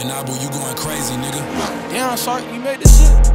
Yeah, nah, boo, you going crazy, nigga. Damn, Shark, you made this shit.